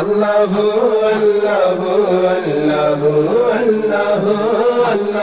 الله الله الله الله الله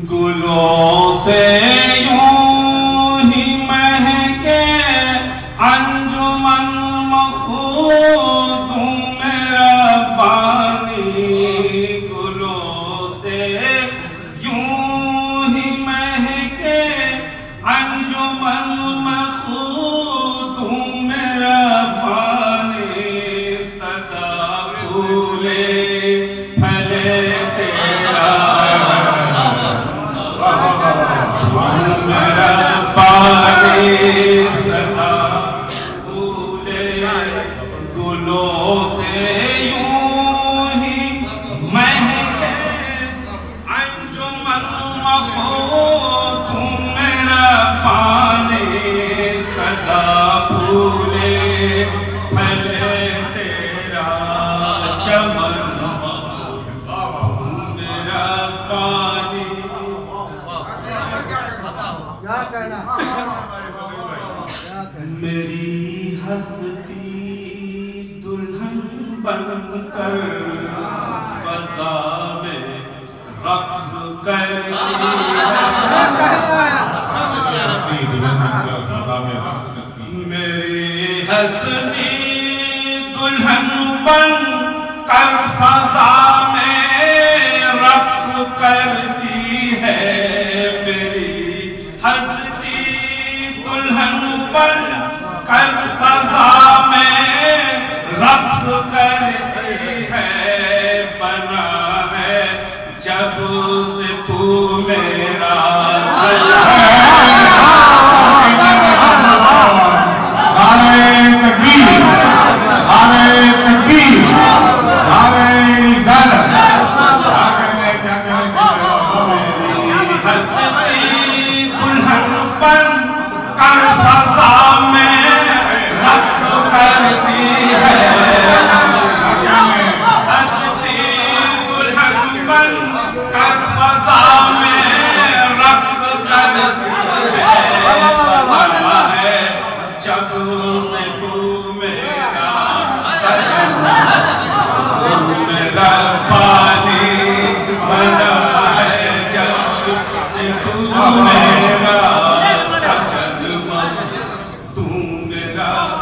conocer. بن کر فضا میں رقص کرتی ہے میری حسنی دلہن بن کر فضا میں ہستی دلہن بن کر فضا میں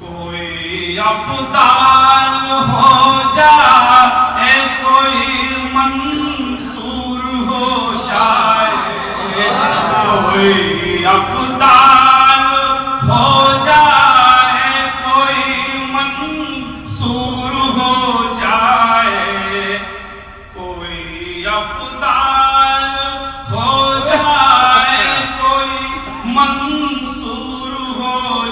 کوئی افدان ہو جا اے کوئی منصور ہو جائے کوئی افدان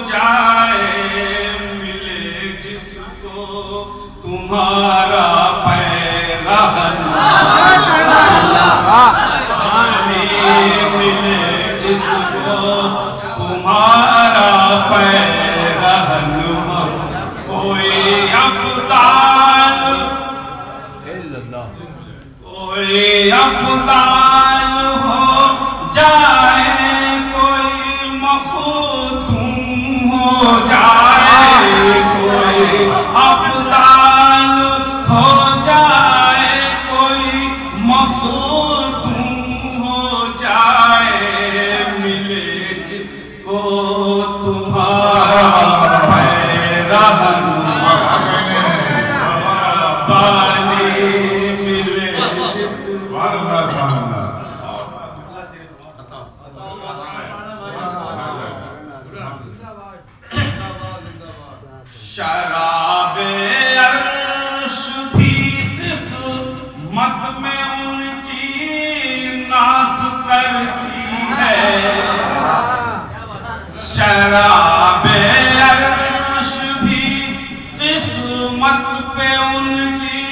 جائے ملے جس کو تمہارا پیغام ملے جس کو تمہارا پیر ناز ہے شراب عرش بھی قسمت پہ ان کی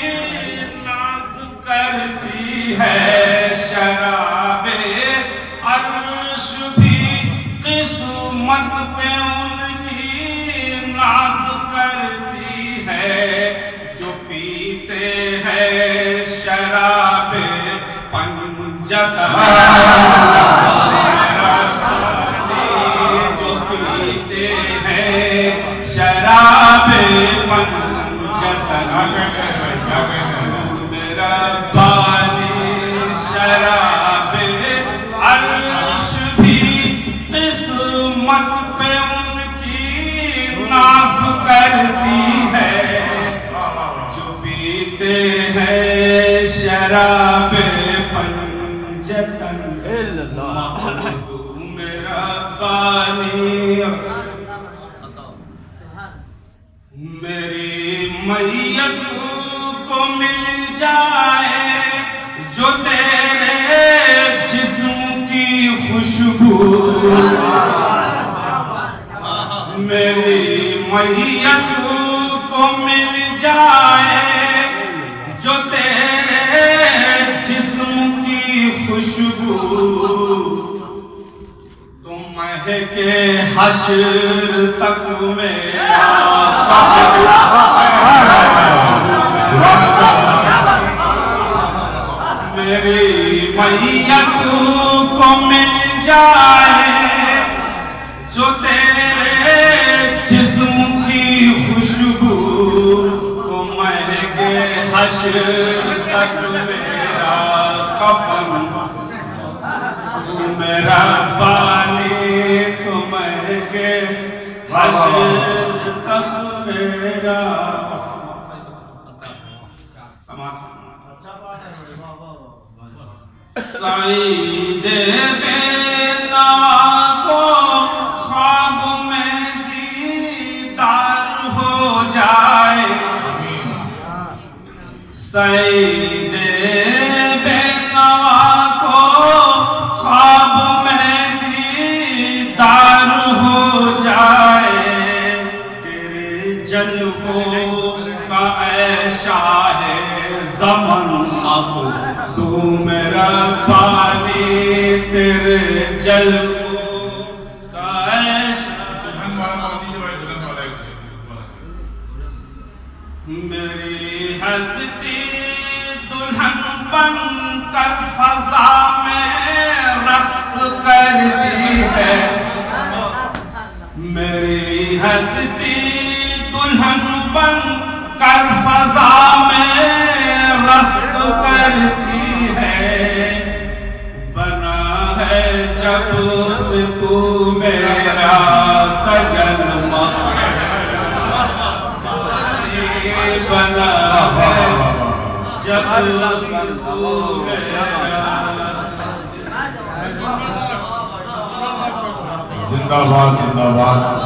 ناز کرتی ہے۔ شراب عرش بھی قسمت پہ قسمت پہ ان کی ناز کرتی میت کو مل جائے، جو تیرے جسم کی خوشبو۔ میری میت کو مل جائے، جو تیرے جسم کی خوشبو۔ تم مہکے حشر تک میرا میری میت کو مل جائے جو تیرے جسم کی خوشبو تو مہکے حشر تک میرا کفن تو میرا پانی تو مہکے، حشر تک میرا সাইদের میری ہستی دلہن بن کر فضا میں رقص کرتی ہے۔ میری ہستی زندہ باد زندہ باد۔